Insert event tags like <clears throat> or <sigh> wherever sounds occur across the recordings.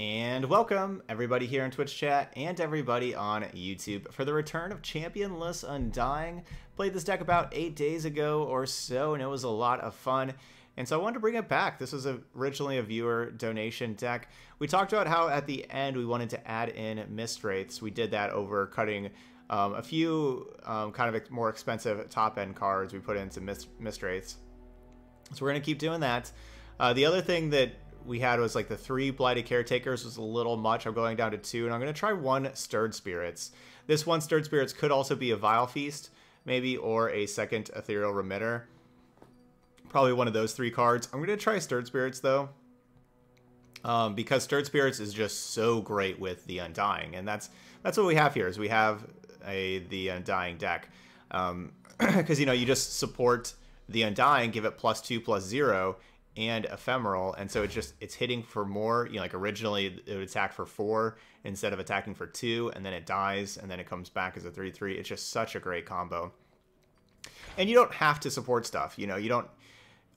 And welcome, everybody here in Twitch chat and everybody on YouTube, for the return of Championless Undying. Played this deck about eight days ago or so, and it was a lot of fun. And so I wanted to bring it back. This was originally a viewer donation deck. We talked about how at the end we wanted to add in Mist Wraiths. We did that over cutting um, a few um, kind of more expensive top-end cards. We put in some Mist, Mist Wraiths. So we're going to keep doing that. Uh, the other thing that we had was like the three Blighted Caretakers was a little much. I'm going down to two, and I'm going to try one Stirred Spirits. This one Stirred Spirits could also be a Vile Feast, maybe, or a second Ethereal Remitter. Probably one of those three cards. I'm going to try Stirred Spirits, though, um, because Stirred Spirits is just so great with the Undying, and that's that's what we have here, is we have a the Undying deck. Because, um, <clears throat> you know, you just support the Undying, give it plus two, plus zero, and ephemeral and so it's just it's hitting for more you know like originally it would attack for four instead of attacking for two and then it dies and then it comes back as a three three. It's just such a great combo. And you don't have to support stuff you know you don't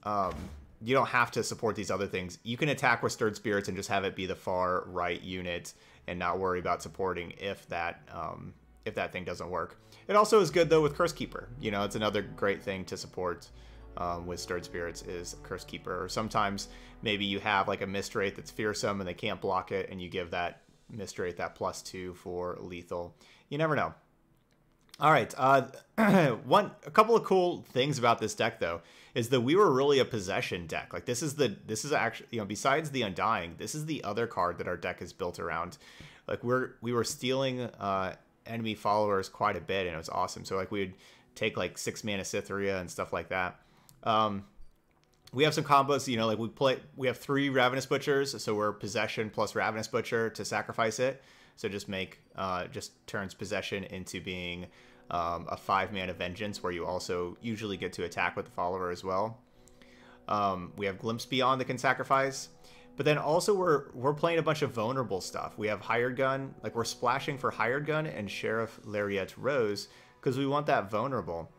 um you don't have to support these other things. You can attack with stirred spirits and just have it be the far right unit and not worry about supporting if that um if that thing doesn't work. It also is good though with curse keeper you know it's another great thing to support um, with Stirred Spirits is Curse Keeper. Or sometimes maybe you have like a Mist Wraith that's fearsome and they can't block it, and you give that Mist Wraith that plus two for lethal. You never know. All right, uh, <clears throat> one a couple of cool things about this deck though is that we were really a possession deck. Like this is the this is actually you know besides the Undying, this is the other card that our deck is built around. Like we're we were stealing uh, enemy followers quite a bit, and it was awesome. So like we would take like six mana Cithria and stuff like that. Um, we have some combos, you know, like we play, we have three Ravenous Butchers, so we're Possession plus Ravenous Butcher to sacrifice it. So just make, uh, just turns Possession into being um, a five mana Vengeance, where you also usually get to attack with the follower as well. Um, we have Glimpse Beyond that can sacrifice. But then also we're we're playing a bunch of vulnerable stuff. We have Hired Gun, like we're splashing for Hired Gun and Sheriff Lariette Rose because we want that vulnerable.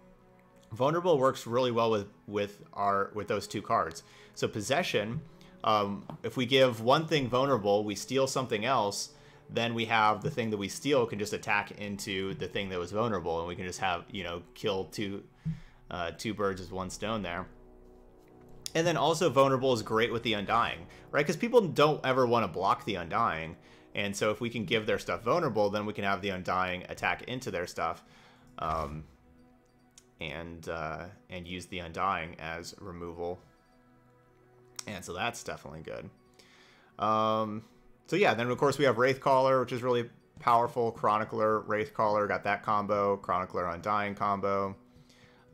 Vulnerable works really well with with our with those two cards. So possession, um, if we give one thing vulnerable, we steal something else. Then we have the thing that we steal can just attack into the thing that was vulnerable, and we can just have you know kill two uh, two birds with one stone there. And then also vulnerable is great with the undying, right? Because people don't ever want to block the undying, and so if we can give their stuff vulnerable, then we can have the undying attack into their stuff. Um, and uh, and use the Undying as removal. And so that's definitely good. Um, so yeah, then of course we have Wraithcaller, which is really powerful. Chronicler, Wraithcaller, got that combo. Chronicler, Undying combo.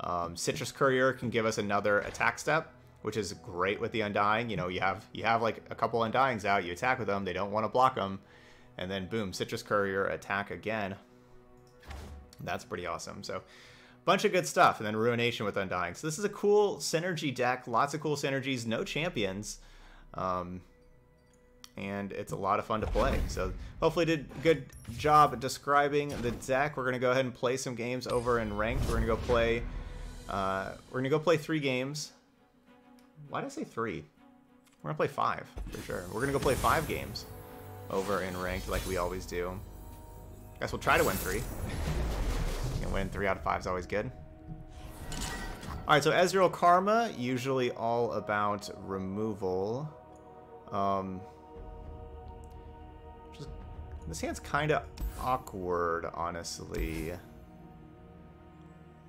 Um, Citrus Courier can give us another attack step, which is great with the Undying. You know, you have you have like a couple Undyings out, you attack with them, they don't want to block them, and then boom, Citrus Courier attack again. That's pretty awesome. So bunch of good stuff, and then Ruination with Undying. So this is a cool synergy deck. Lots of cool synergies. No champions. Um, and it's a lot of fun to play. So hopefully did good job describing the deck. We're going to go ahead and play some games over in Ranked. We're going to go play... Uh, we're going to go play three games. Why did I say three? We're going to play five, for sure. We're going to go play five games over in Ranked like we always do. Guess we'll try to win <laughs> win three out of five is always good. Alright, so Ezreal Karma, usually all about removal. Um, just, this hand's kind of awkward, honestly.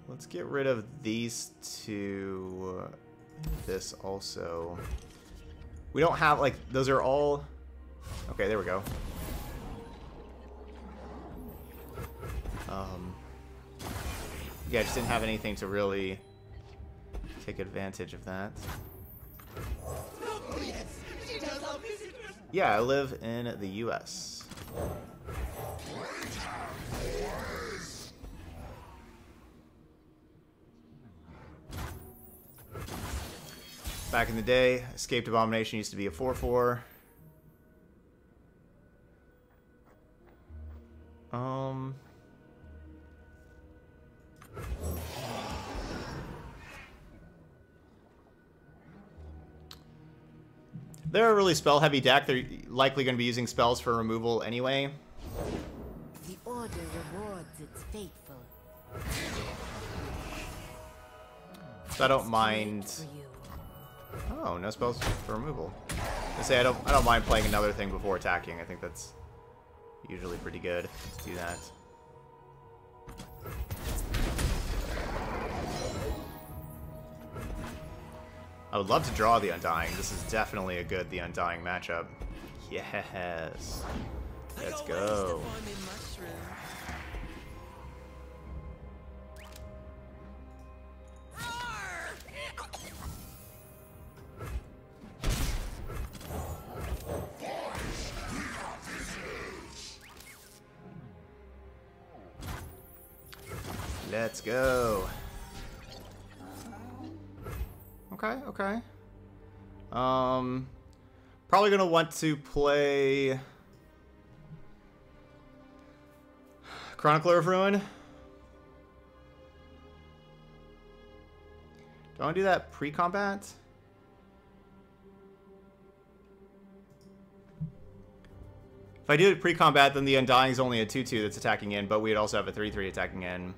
Let's get rid of these two. This also. We don't have, like, those are all... Okay, there we go. Um, yeah, I just didn't have anything to really take advantage of that. Yeah, I live in the U.S. Back in the day, Escaped Abomination used to be a 4-4. Um... They're a really spell heavy deck. They're likely going to be using spells for removal anyway. The order rewards its faithful. So I don't mind. Oh, no spells for removal. I say I don't. I don't mind playing another thing before attacking. I think that's usually pretty good to do that. I would love to draw the Undying. This is definitely a good the Undying matchup. Yes. Let's go. Let's go. Okay, okay. Um, probably gonna want to play Chronicler of Ruin. Do I want to do that pre-combat? If I do it pre-combat, then the Undying is only a 2-2 that's attacking in, but we'd also have a 3-3 attacking in.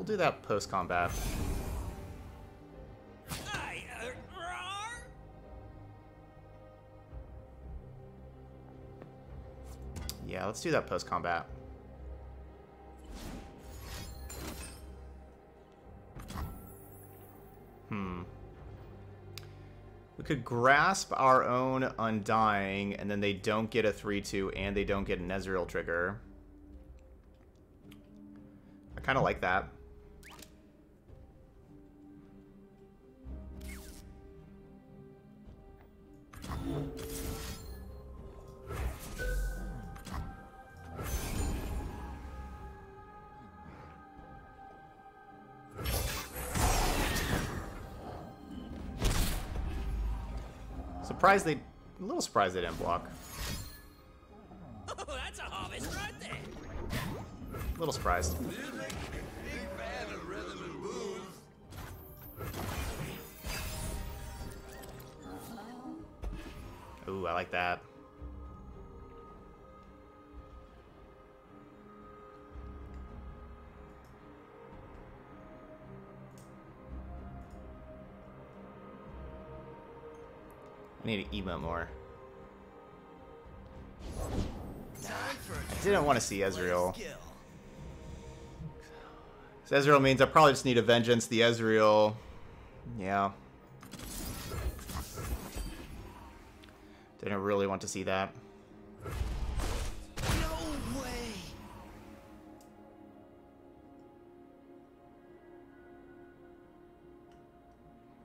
We'll do that post-combat. Yeah, let's do that post-combat. Hmm. We could grasp our own Undying, and then they don't get a 3-2, and they don't get an Ezreal trigger. I kind of like that. Surprised they... A little surprised they didn't block. Oh, that's a harvest right there. A little surprised. Ooh, I like that. Need to emote more. I didn't want to see Ezreal. So Ezreal means I probably just need a Vengeance, the Ezreal. Yeah. Didn't really want to see that.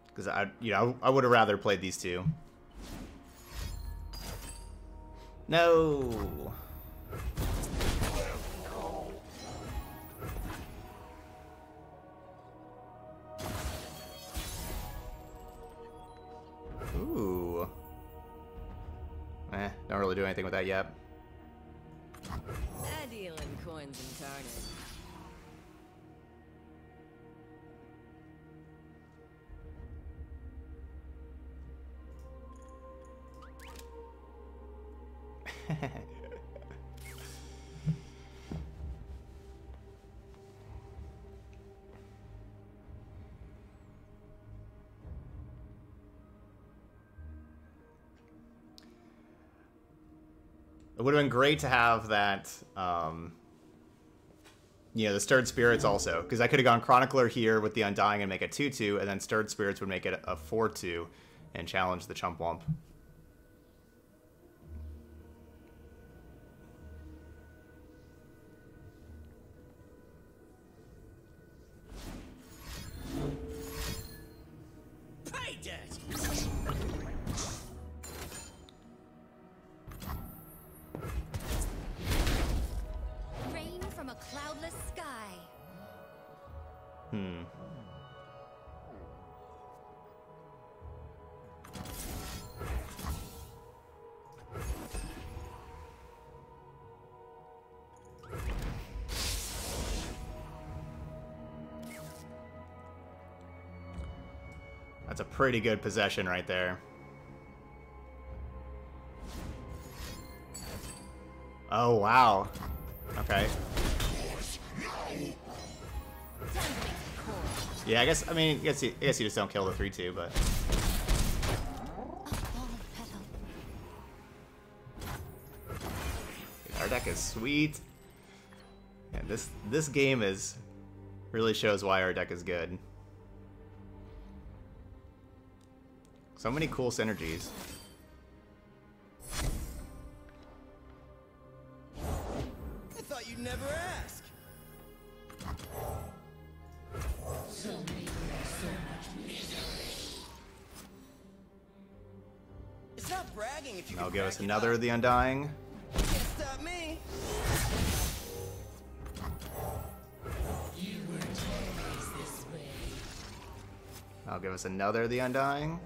Because I, you know, I would have rather played these two. No. Ooh. Eh, don't really do anything with that yet. I deal in coins and carnage. It would have been great to have that, um, you know, the Stirred Spirits also, because I could have gone Chronicler here with the Undying and make it 2-2, and then Stirred Spirits would make it a 4-2 and challenge the Chump pretty good possession right there. Oh, wow. Okay. Yeah, I guess, I mean, I guess you, I guess you just don't kill the 3-2, but... Our deck is sweet. And this this game is really shows why our deck is good. So many cool synergies. I thought you'd never ask. So many, so many. It's not bragging if you I'll give us another of the Undying. Can't stop me. I'll give us another of the Undying.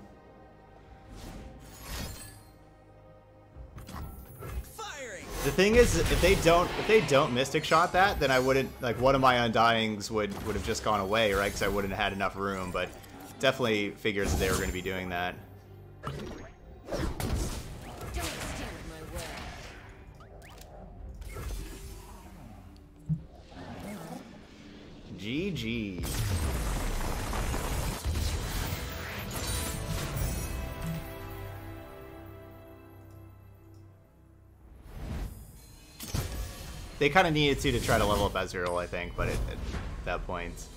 The thing is, if they don't, if they don't Mystic Shot that, then I wouldn't like one of my Undyings would would have just gone away, right? Because I wouldn't have had enough room. But definitely figures that they were going to be doing that. GG. They kind of needed to to try to level up Ezreal, I think, but it, at that point,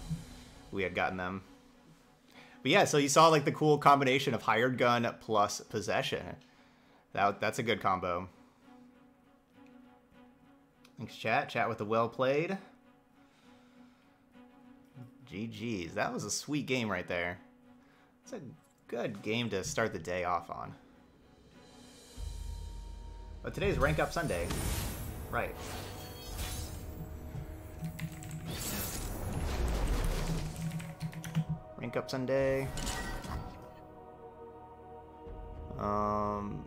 we had gotten them. But yeah, so you saw like the cool combination of hired gun plus possession. That that's a good combo. Thanks, chat. Chat with the well played. GG's. That was a sweet game right there. It's a good game to start the day off on. But today's Rank Up Sunday. Right. Rank Up Sunday. Um,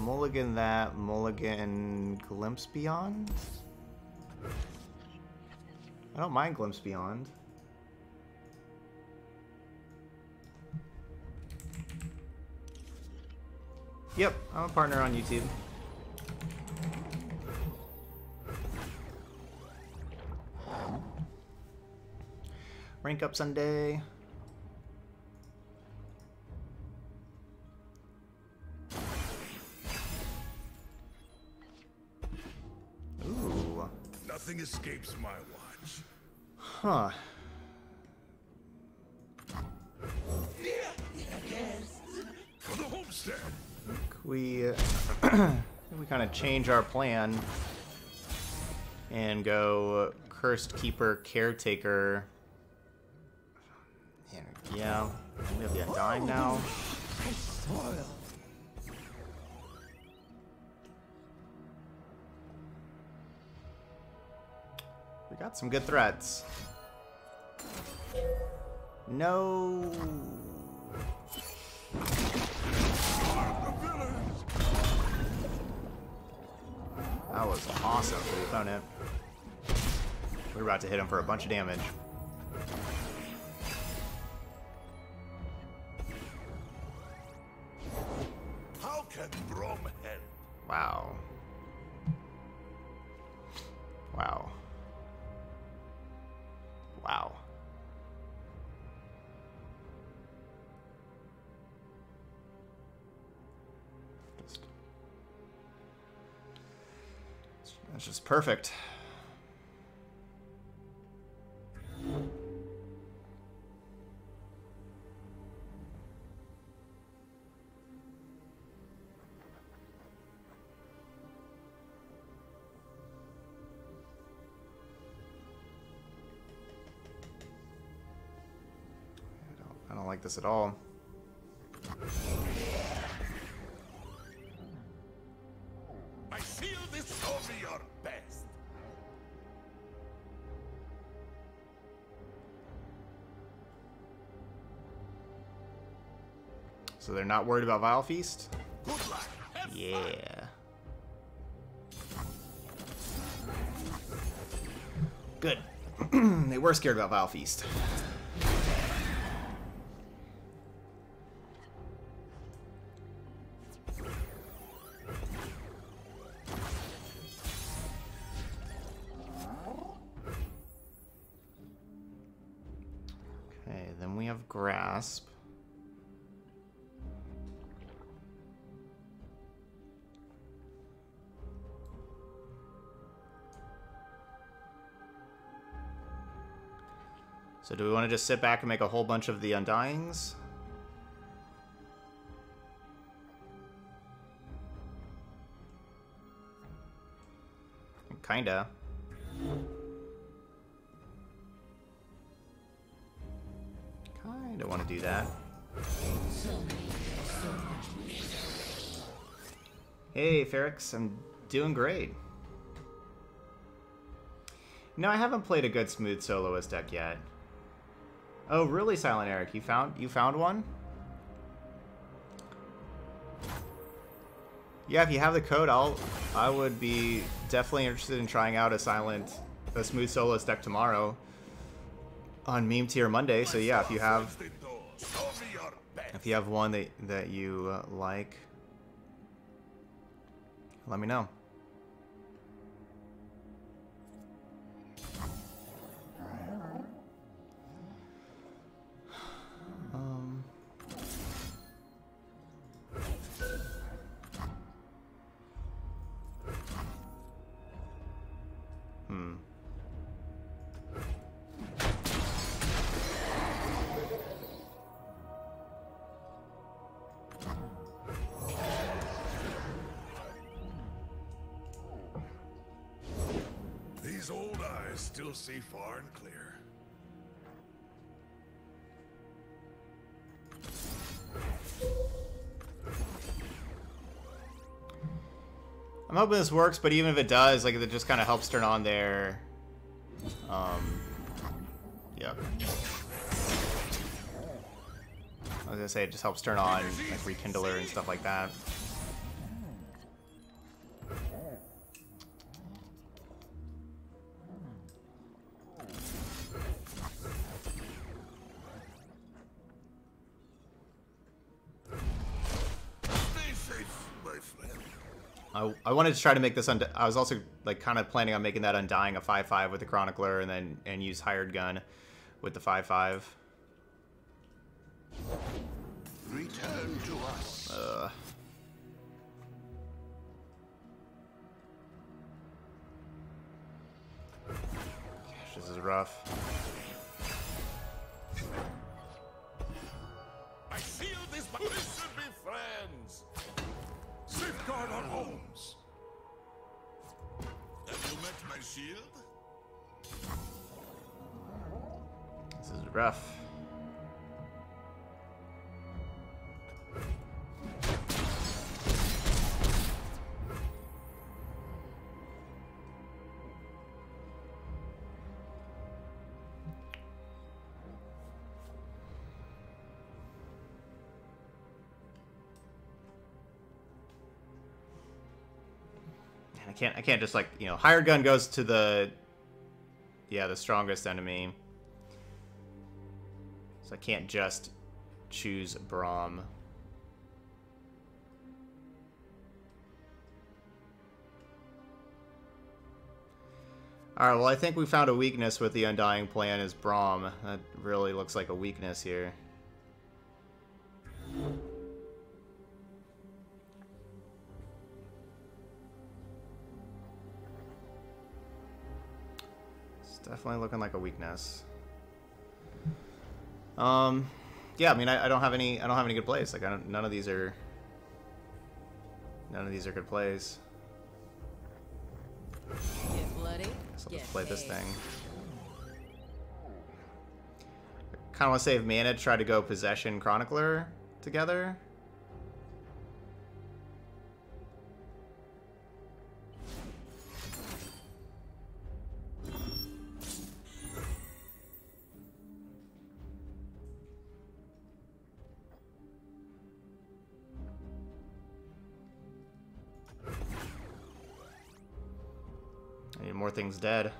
Mulligan that, Mulligan Glimpse Beyond? I don't mind Glimpse Beyond. Yep, I'm a partner on YouTube. Rank up Sunday. Escapes my watch. Huh. For the homestead. we uh, <clears throat> we kind of change our plan and go cursed keeper caretaker yeah, yeah we have the undying now we got some good threats no That was awesome for the opponent. We're about to hit him for a bunch of damage. How can Braum help? Wow. Wow. That's just perfect. I don't, I don't like this at all. So they're not worried about Vile Feast? Good luck. Have fun. Yeah. Good. <clears throat> they were scared about Vile Feast. So do we want to just sit back and make a whole bunch of the Undyings? Kinda. Kinda want to do that. Hey, Ferrix, I'm doing great. No, I haven't played a good smooth soloist deck yet. Oh, really, Silent Eric? You found you found one? Yeah, if you have the code, I'll I would be definitely interested in trying out a silent a smooth soloist deck tomorrow on meme tier Monday. So yeah, if you have if you have one that that you uh, like, let me know. I'm hoping this works, but even if it does, like it just kind of helps turn on their, um, yep. I was gonna say it just helps turn on like rekindler and stuff like that. I, I wanted to try to make this. Und- I was also like kind of planning on making that undying a five five with the chronicler, and then and use hired gun with the five five. Return to us. Uh, gosh, this is rough. I feel this. We should be friends. Safeguard our homes. Have you met my shield? This is rough. Can't I can't just like, you know, hired gun goes to the yeah, the strongest enemy. So I can't just choose Braum. Alright, well I think we found a weakness with the Undying Plan is Braum. That really looks like a weakness here. Definitely looking like a weakness. Um, yeah, I mean, I, I don't have any, I don't have any good plays. Like, I don't, none of these are, none of these are good plays. Get bloody. So let's play this thing. Kind of want to save mana to try to go possession chronicler together. one's dead.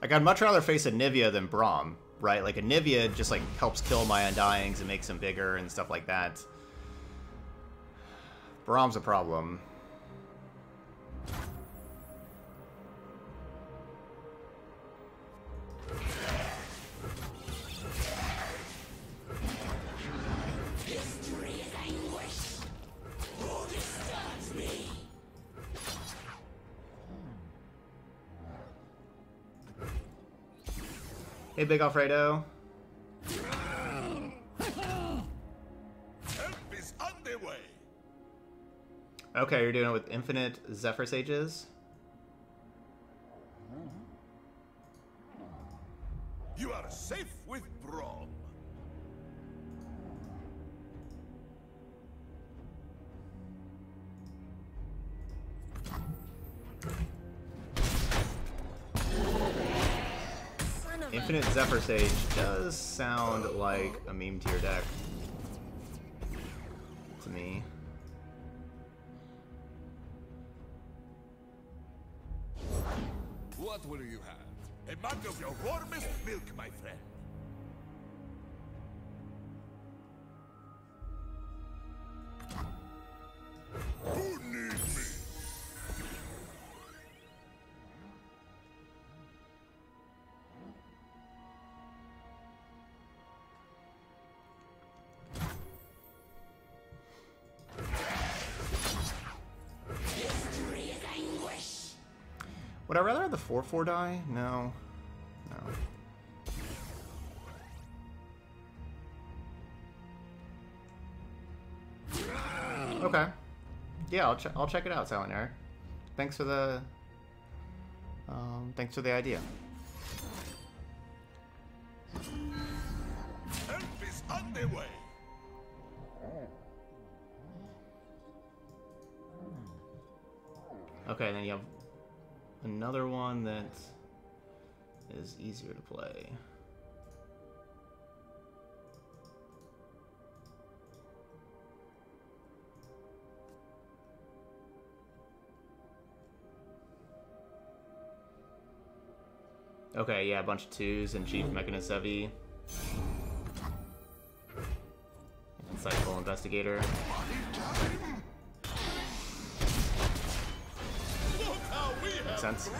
I'd much rather face Anivia than Braum right? Like Anivia just like helps kill my Undyings and makes them bigger and stuff like that. Braum's a problem. Hey, Big Alfredo. Help is underway. Okay, you're doing it with infinite Zephyr Sages. Sage does sound like a meme tier deck. To me. What will you have? A mug of your warmest Would I rather have the 4-4 die? No. No. Okay. Yeah, I'll, ch I'll check it out, Silent Eric. Thanks for the... Um, thanks for the idea. Help is underway. Okay, then you have another one that is easier to play. Okay, yeah, a bunch of twos and Chief Mechanisei. Insightful Investigator. Makes sense.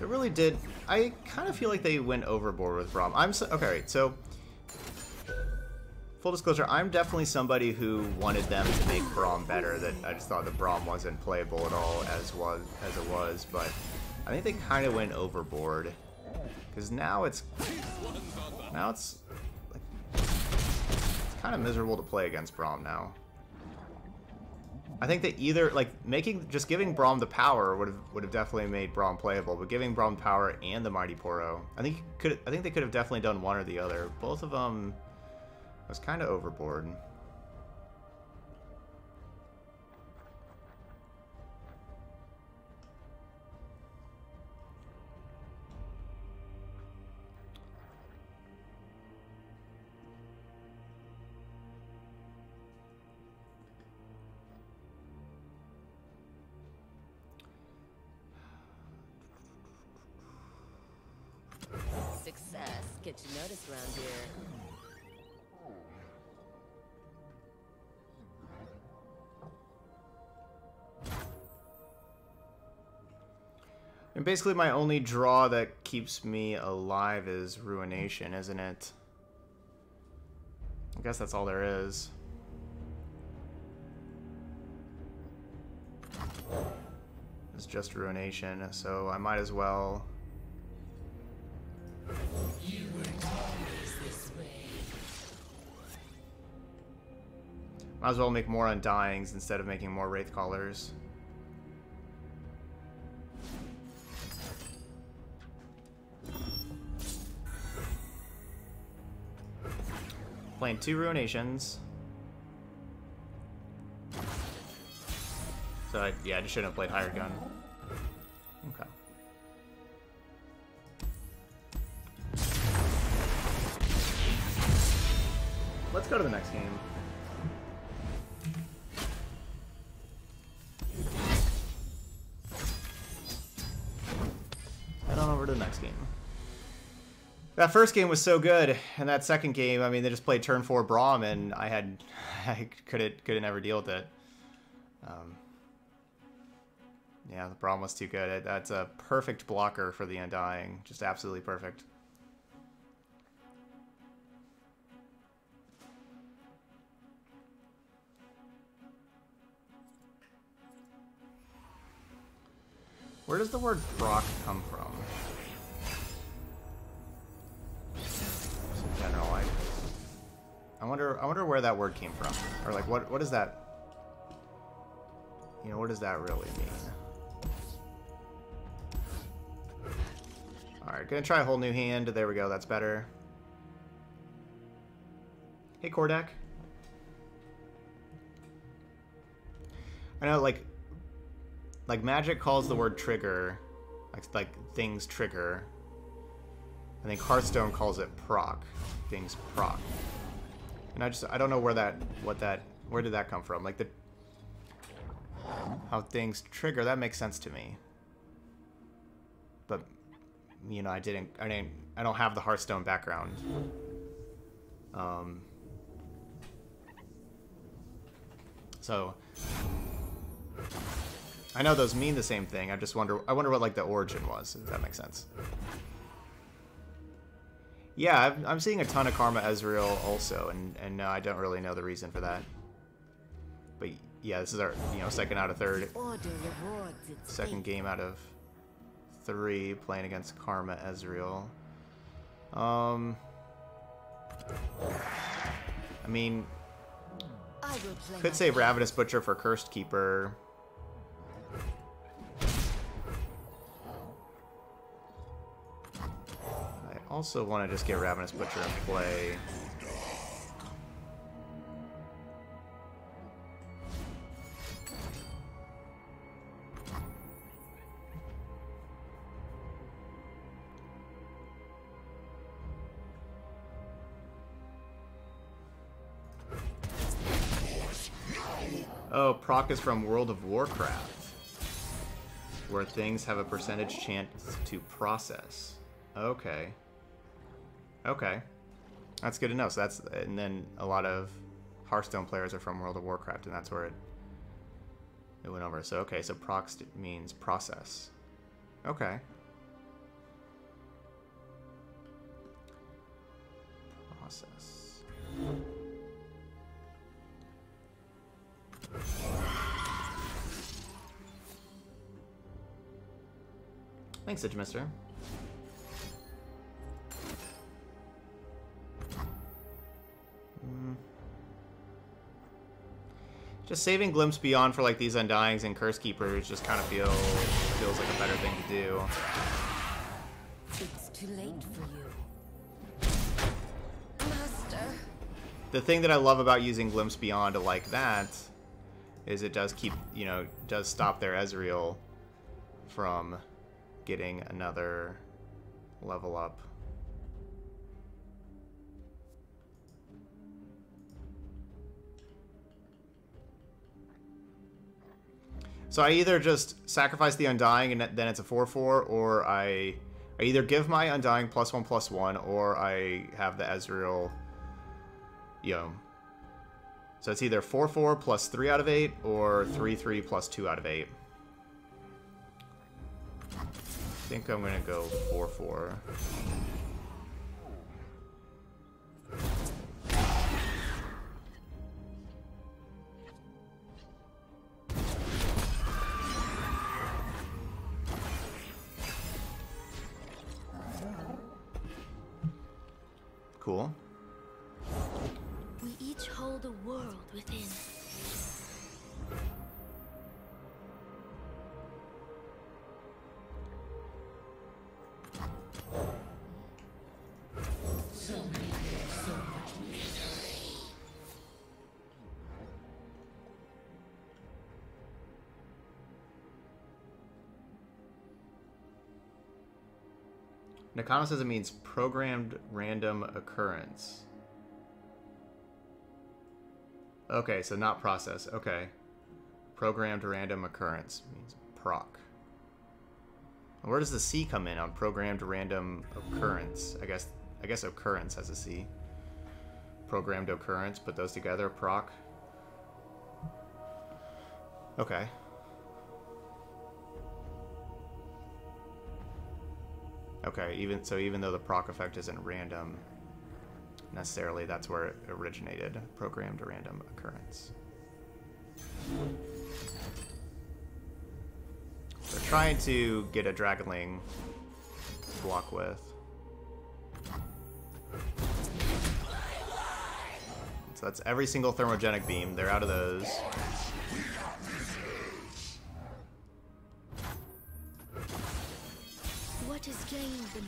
They really did. I kind of feel like they went overboard with Braum. I'm so, okay. So full disclosure, I'm definitely somebody who wanted them to make Braum better. That I just thought the Braum wasn't playable at all as was as it was. But I think they kind of went overboard because now it's now it's like it's kind of miserable to play against Braum now. I think that either like making just giving Braum the power would have would have definitely made Braum playable, but giving Braum power and the Mighty Poro, I think could I think they could have definitely done one or the other. Both of them was kind of overboard. And basically, my only draw that keeps me alive is Ruination, isn't it? I guess that's all there is. It's just Ruination, so I might as well. Might as well make more Undyings instead of making more Wraith Callers. Playing two Ruinations. So, I, yeah, I just shouldn't have played Hired Gun. Okay. Let's go to the next game. That first game was so good, and that second game, I mean, they just played turn four Braum, and I had, <laughs> I couldn't couldn't ever deal with it. Um, yeah, the Braum was too good. That's a perfect blocker for the Undying, just absolutely perfect. Where does the word proc come from? I, I wonder. I wonder where that word came from, or like what what is that? You know, what does that really mean? All right, gonna try a whole new hand. There we go. That's better. Hey, Kordak. I know, like, like Magic calls the word trigger, like like things trigger. I think Hearthstone calls it proc, things proc. And I just I don't know where that what that where did that come from? Like the how things trigger that makes sense to me. But you know I didn't I didn't I don't have the Hearthstone background. Um. So I know those mean the same thing. I just wonder. I wonder what like the origin was. If that makes sense. Yeah, I'm, I'm seeing a ton of Karma Ezreal also, and and uh, I don't really know the reason for that. But yeah, this is our you know second out of third, second game out of three playing against Karma Ezreal. Um, I mean, I could say. Ravenous Butcher for Cursed Keeper. Also want to just get Ravenous Butcher in play. Oh, proc is from World of Warcraft, where things have a percentage chance to process. Okay. Okay. That's good to know. So that's and then a lot of Hearthstone players are from World of Warcraft, and that's where it it went over. So okay, so proc st- means process. Okay. Process. Thanks, Mister. Just saving Glimpse Beyond for like these Undyings and Curse Keepers just kind of feel feels like a better thing to do. It's too late for you. Master. The thing that I love about using Glimpse Beyond like that is it does keep, you know, does stop their Ezreal from getting another level up. So I either just sacrifice the Undying and then it's a 4-4, or I, I either give my Undying plus 1 plus 1, or I have the Ezreal, know. So it's either 4-4 plus 3 out of 8, or 3-3 plus 2 out of 8. I think I'm going to go 4-4. Cool. We each hold a world within. Nakano says it means programmed random occurrence. Okay, so not process. Okay. Programmed random occurrence means proc. Where does the C come in on programmed random occurrence? I guess I guess occurrence has a C. Programmed occurrence, put those together, proc. Okay. Okay, even so even though the proc effect isn't random, necessarily that's where it originated, programmed a random occurrence. So trying to get a Dragonling to block with. So that's every single thermogenic beam. They're out of those.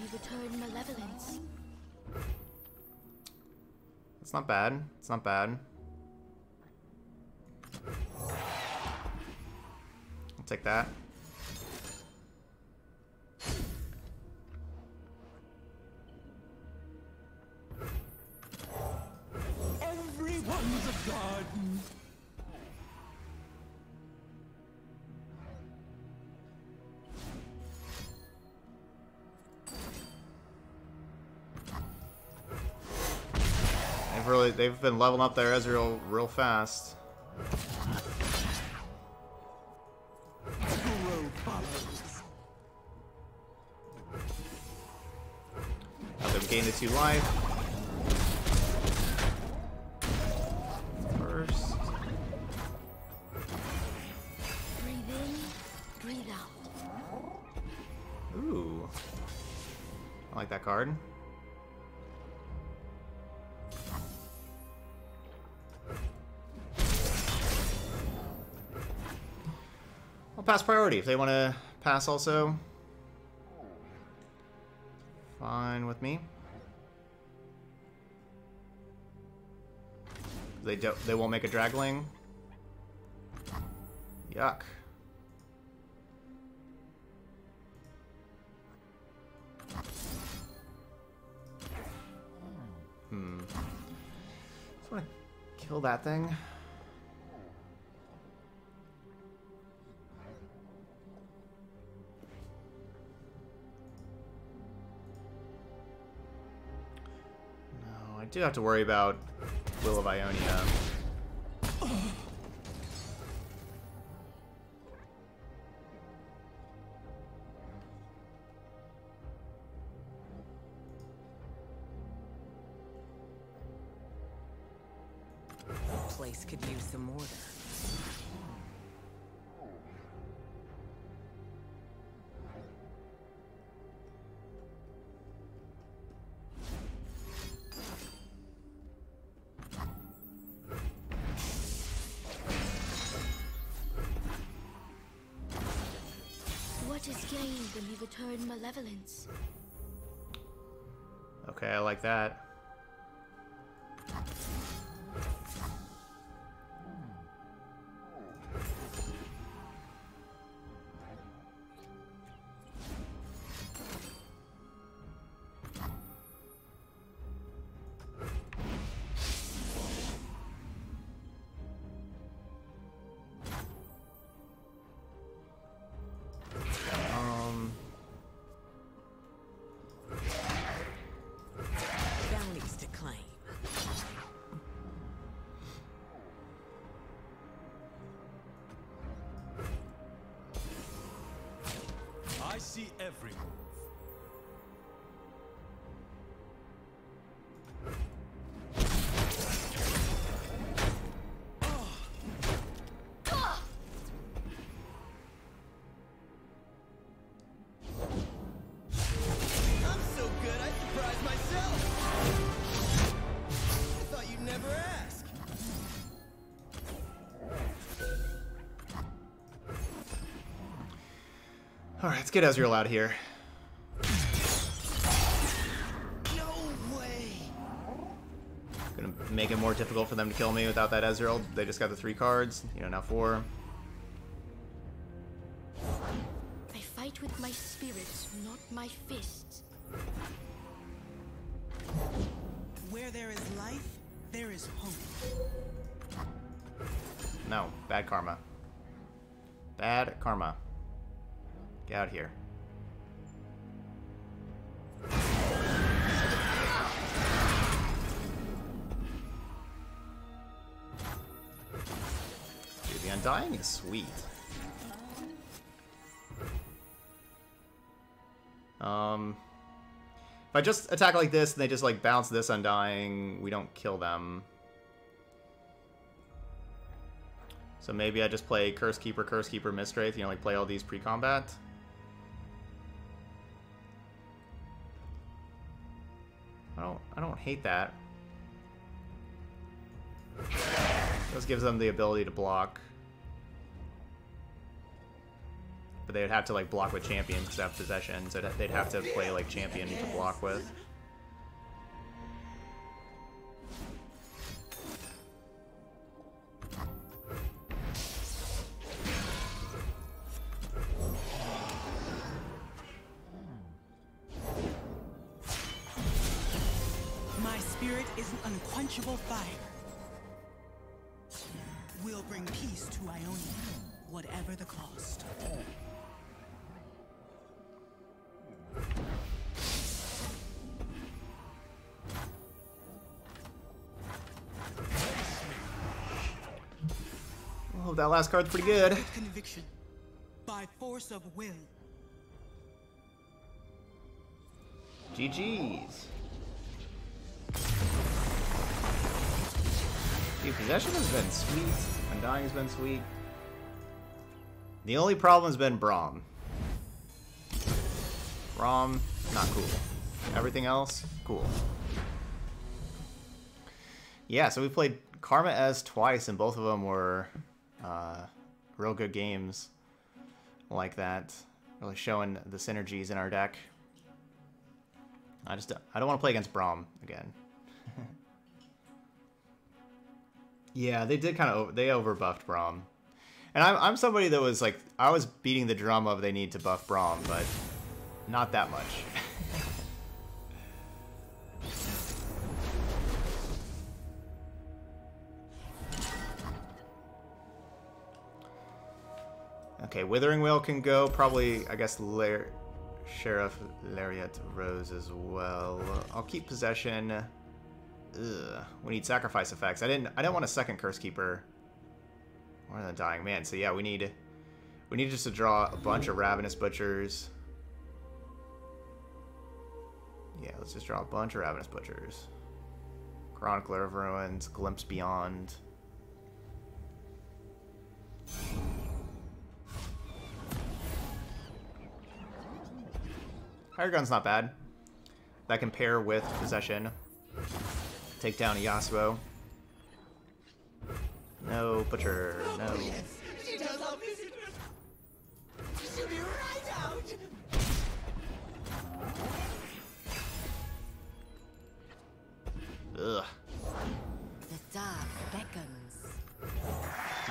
You return malevolence? It's not bad. It's not bad. I'll take that. They've been leveling up their Ezreal real fast. Grow follows. Have them gain the two life. Priority if they want to pass also. Fine with me. They don't. They won't make a dragling. Yuck. Hmm. Just want to kill that thing. I do have to worry about Will of Ionia. Okay, I like that. See every Alright, let's get Ezreal out of here. No way. Gonna make it more difficult for them to kill me without that Ezreal. They just got the three cards. You know, now four. I fight with my spirit, not my fists. Where there is life, there is hope. No, bad karma. Bad karma. Get out of here. Dude, the Undying is sweet. Um, if I just attack like this and they just like bounce this Undying, we don't kill them. So maybe I just play Curse Keeper, Curse Keeper, Mistwraith, you know, like play all these pre-combat. Don't I don't hate that. This gives them the ability to block. But they would have to like block with champions because they have possession, so they'd have to play like champion to block with. Spirit is an unquenchable fire. We'll bring peace to Ionia, whatever the cost. Oh, that last card's pretty good. Conviction, by force of will. GG's. Dude, possession has been sweet. Undying has been sweet. The only problem has been Braum. Braum, not cool. Everything else, cool. Yeah, so we played Karma Ez twice, and both of them were uh, real good games like that. Really showing the synergies in our deck. I just I don't want to play against Braum again. Yeah, they did kind of they overbuffed Braum, and I'm I'm somebody that was like I was beating the drum of they need to buff Braum, but not that much. <laughs> okay, Withering Wail can go. Probably, I guess, Sheriff Lariette Rose as well. I'll keep possession. Ugh. We need sacrifice effects. I didn't I didn't want a second curse keeper. More than dying man. So yeah, we need we need just to draw a bunch of ravenous butchers. Yeah, let's just draw a bunch of ravenous butchers. Chronicler of Ruins, Glimpse Beyond. Hired Gun's not bad. That can pair with Possession. Take down Yasuo. No, Butcher, no. She does all. She'll be right out. Ugh. The dark beckons.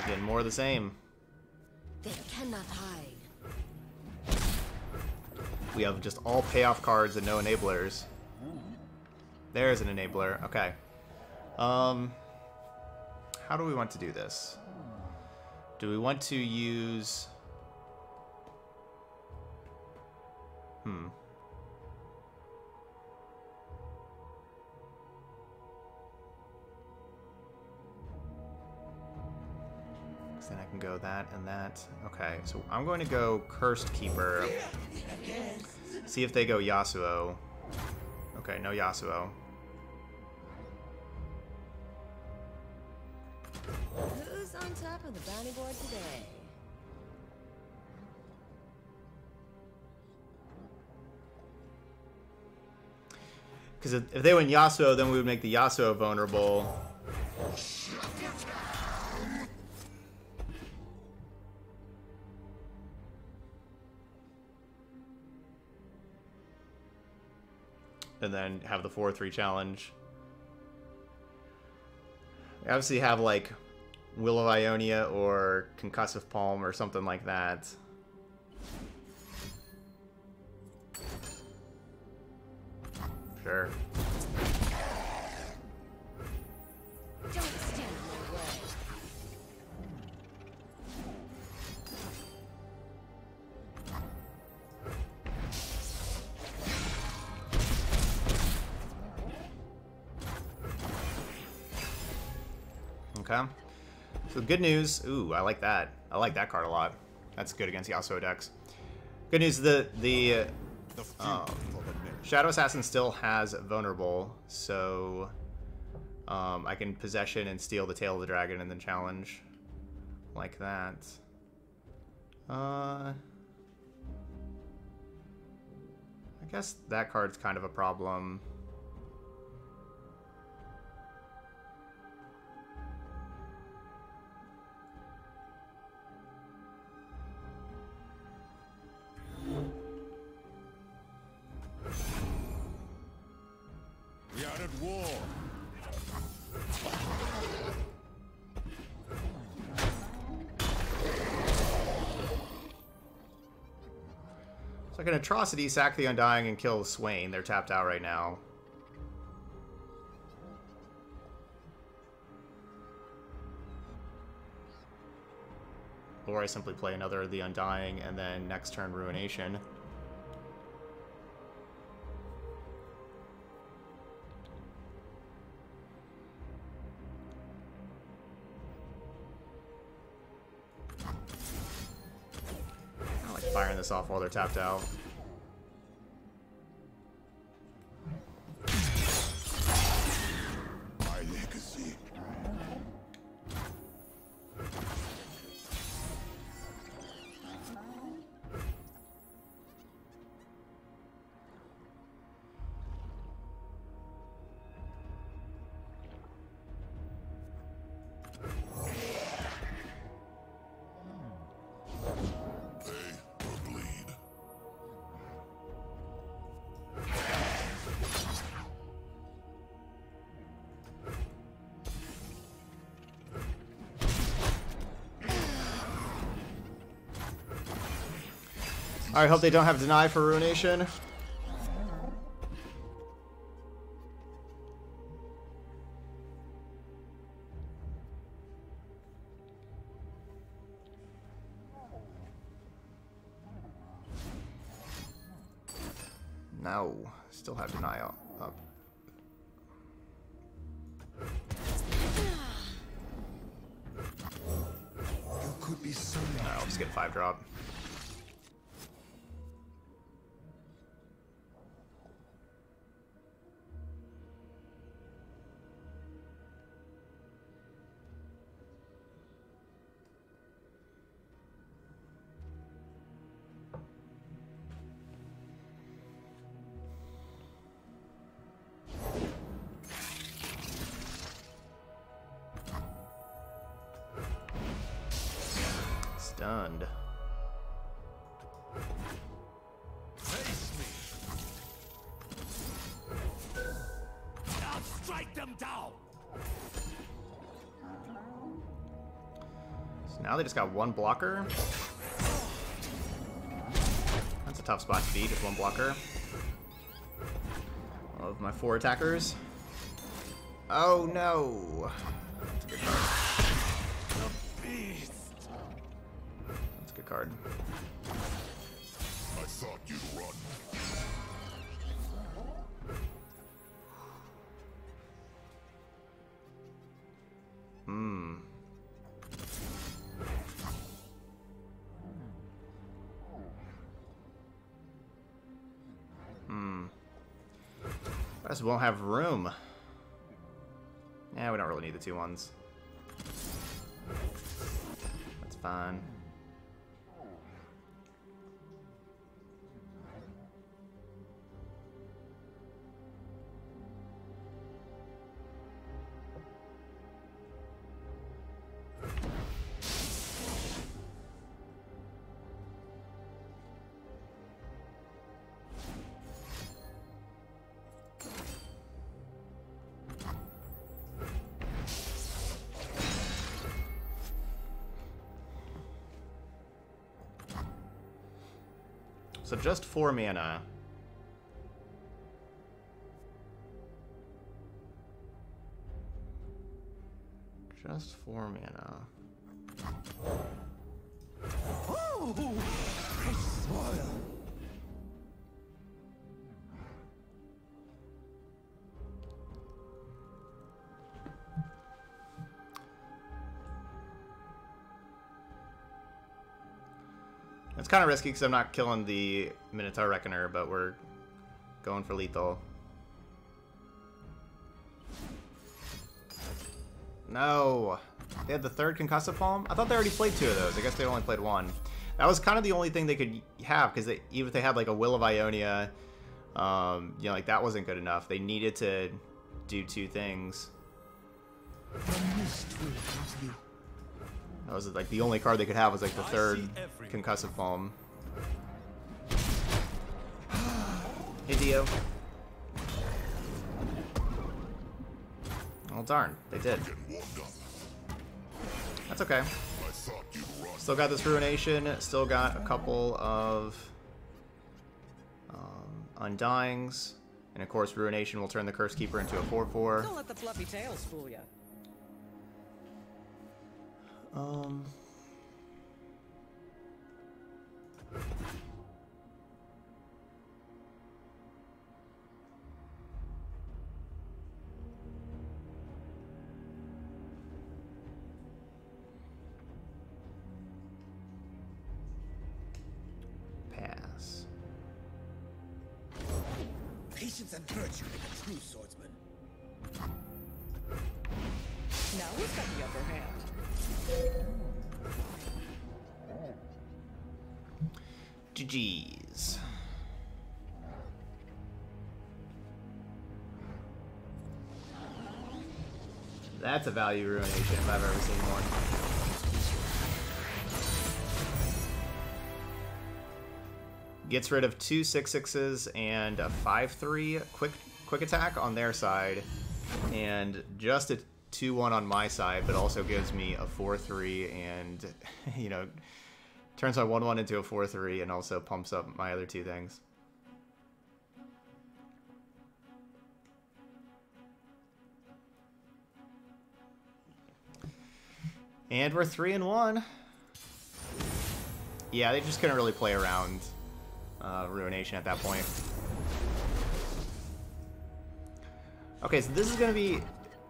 Getting more of the same. They cannot hide. We have just all payoff cards and no enablers. There's an enabler. Okay. Um, how do we want to do this? Do we want to use... Hmm. then I can go that and that. Okay, so I'm going to go Cursed Keeper. See if they go Yasuo. Okay, no Yasuo. Who's on top of the bounty board today? Because if they went Yasuo, then we would make the Yasuo vulnerable. And then have the 4-3 challenge. Obviously have like Will of Ionia or Concussive Palm or something like that. Sure. Good news. Ooh, I like that. I like that card a lot. That's good against Yasuo decks. Good news. The the uh, The for the many. Shadow Assassin still has vulnerable, so um, I can possession and steal the tail of the dragon and then challenge like that. Uh, I guess that card's kind of a problem. Atrocity, sack the Undying, and kill Swain. They're tapped out right now. Or I simply play another of the Undying and then next turn Ruination. Firing this off while they're tapped out. I hope they don't have deny for Ruination. Now they just got one blocker. That's a tough spot to be, just one blocker. Of my four attackers. Oh no! Won't have room. Yeah, we don't really need the two ones. That's fine. So just four mana. Just four mana. Kind of risky because I'm not killing the Minotaur Reckoner, but we're going for lethal. No. They had the third concussive palm? I thought they already played two of those. I guess they only played one. That was kind of the only thing they could have, because even if they had like a Will of Ionia, um, you know, like that wasn't good enough. They needed to do two things. That was like the only card they could have was like the third concussive palm. <sighs> Hey Dio. Oh darn, they did. That's okay. Still got this Ruination, still got a couple of um, Undyings, and of course Ruination will turn the Curse Keeper into a 4-4. Don't let the fluffy tails fool you. Um... Pass. Patience and virtue make a true swordsman. Now who's got the upper hand? GG's. That's a value ruination if I've ever seen one. Gets rid of two six sixes and a five three quick quick attack on their side, and just two one on my side, but also gives me a four three and <laughs> you know turns my 1-1 into a 4-3 and also pumps up my other two things. And we're 3 and 1. Yeah, they just couldn't really play around uh, Ruination at that point. Okay, so this is going to be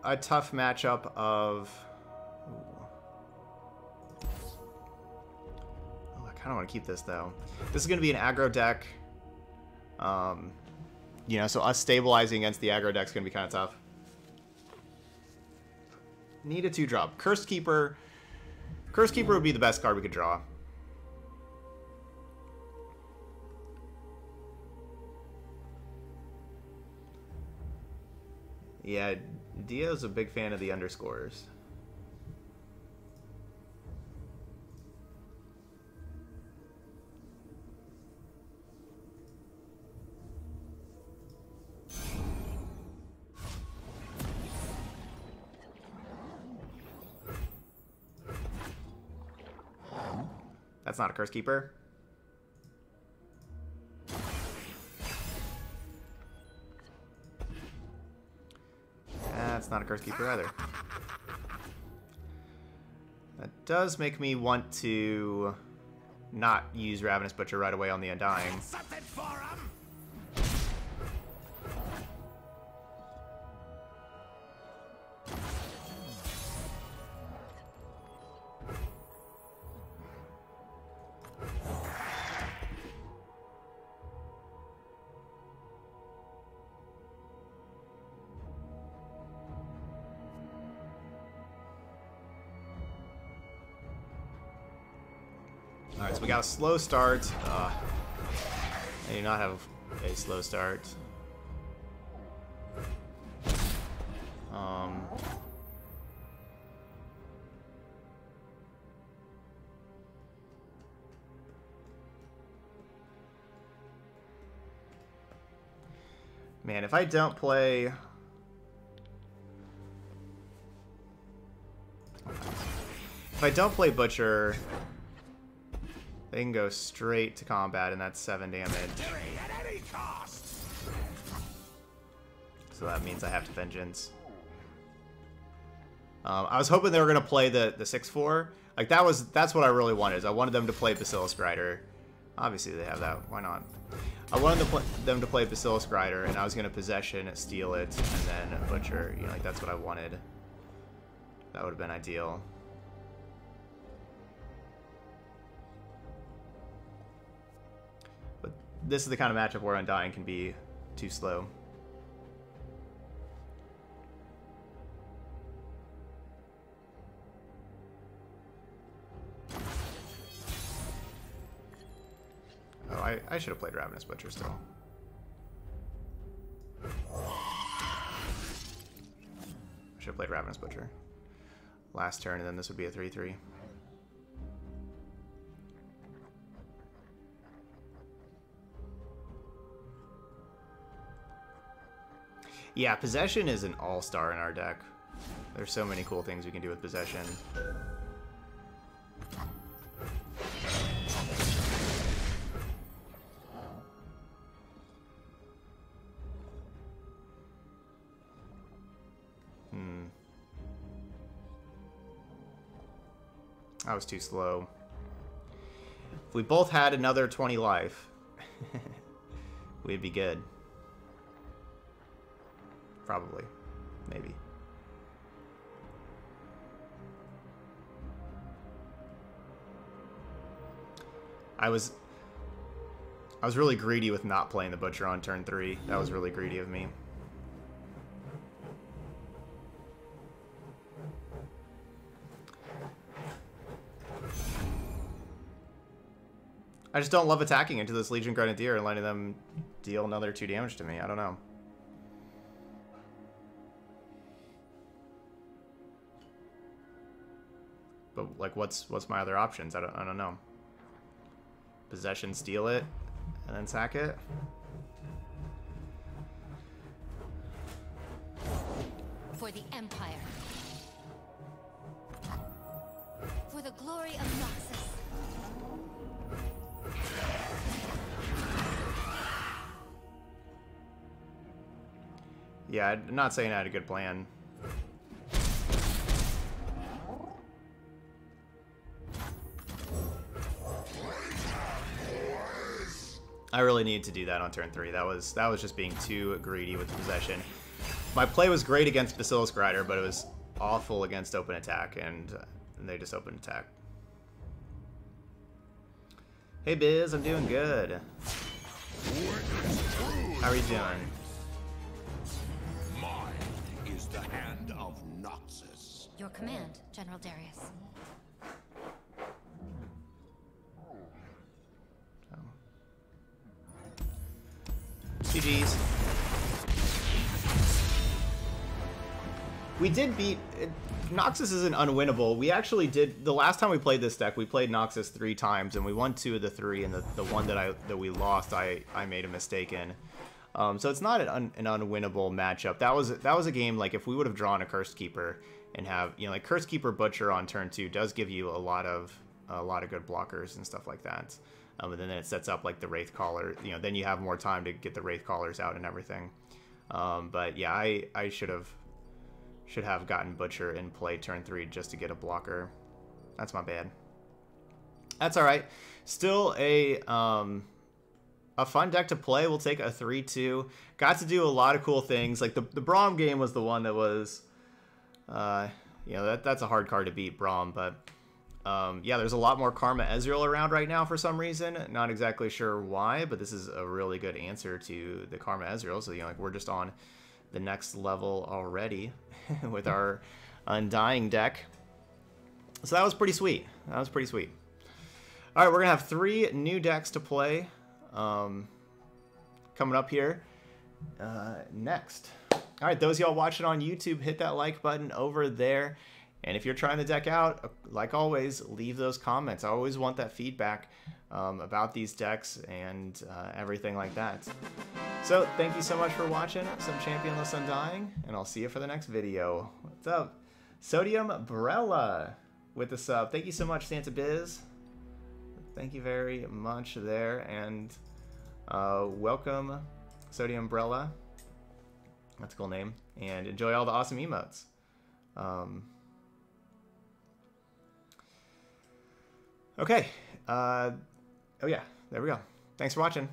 a tough matchup of... I kind of want to keep this, though. This is going to be an aggro deck. Um, you know, so us stabilizing against the aggro deck is going to be kind of tough. Need a 2-drop. Cursed Keeper. Cursed Keeper would be the best card we could draw. Yeah, Dio's a big fan of the underscores. That's not a Curse Keeper. Not a Curse Keeper either. That does make me want to not use Ravenous Butcher right away on the Undying. Slow start. Uh, I do not have a slow start. Um, man, if I don't play... If I don't play Butcher, they can go straight to combat, and that's 7 damage. So that means I have to Vengeance. Um, I was hoping they were going to play the, the 6-4. Like, that was that's what I really wanted. Is I wanted them to play Basilisk Rider. Obviously, they have that. Why not? I wanted them, them to play Basilisk Rider, and I was going to Possession, steal it, and then Butcher. You know, like, that's what I wanted. That would have been ideal. This is the kind of matchup where Undying can be too slow. Oh, I, I should have played Ravenous Butcher still. I should have played Ravenous Butcher. Last turn, and then this would be a 3-3. Yeah, Possession is an all-star in our deck. There's so many cool things we can do with Possession. Hmm. I was too slow. If we both had another 20 life, <laughs> we'd be good. Probably. Maybe. I was I was really greedy with not playing the butcher on turn 3. That was really greedy of me. I just don't love attacking into this Legion Grenadier and letting them deal another 2 damage to me. I don't know. But like, what's what's my other options? I don't I don't know. Possession, steal it, and then sack it. For the Empire. For the glory of Noxus. Yeah, I'm not saying I had a good plan. I really needed to do that on turn three. That was that was just being too greedy with the possession. My play was great against Basilisk Rider, but it was awful against open attack, and, uh, and they just open attack. Hey Biz, I'm doing good. How are you doing? Mine is the hand of Noxus. Your command, General Darius. GG's. We did beat... Noxus isn't unwinnable. We actually did... The last time we played this deck, we played Noxus three times, and we won two of the three, and the, the one that I that we lost, I, I made a mistake in. Um, so it's not an, un, an unwinnable matchup. That was that was a game, like, if we would have drawn a Cursed Keeper and have, you know, like, Cursed Keeper Butcher on turn two does give you a lot of a lot of good blockers and stuff like that. Um, and then it sets up like the Wraith Caller. You know, then you have more time to get the Wraith Callers out and everything. Um, but yeah, I I should have should have gotten Butcher in play turn three just to get a blocker. That's my bad. That's all right. Still a um, a fun deck to play. We'll take a three two. Got to do a lot of cool things. Like the the Braum game was the one that was, uh, you know, that that's a hard card to beat Braum, but um, yeah, there's a lot more Karma Ezreal around right now for some reason. Not exactly sure why, but this is a really good answer to the Karma Ezreal. So, you know, like we're just on the next level already <laughs> with our Undying deck. So that was pretty sweet. That was pretty sweet. All right, we're going to have three new decks to play um, coming up here uh, next. All right, those y'all watching on YouTube, hit that like button over there. And if you're trying the deck out, like always, leave those comments. I always want that feedback um, about these decks and uh, everything like that. So thank you so much for watching some Championless Undying, and I'll see you for the next video. What's up? Sodium Brella with the sub. Thank you so much, Santa Biz. Thank you very much there, and uh, welcome, Sodium Brella. That's a cool name. And enjoy all the awesome emotes. Um, Okay. Uh, oh, yeah. There we go. Thanks for watching.